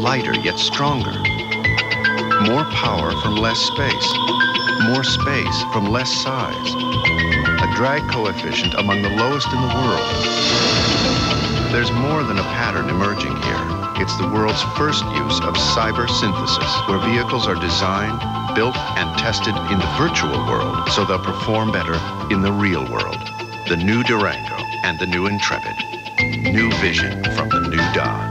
lighter yet stronger. More power from less space. More space from less size. A drag coefficient among the lowest in the world. There's more than a pattern emerging here. It's the world's first use of cyber synthesis, where vehicles are designed, built, and tested in the virtual world so they'll perform better in the real world. The new Durango and the new Intrepid. New vision from the new Dodge.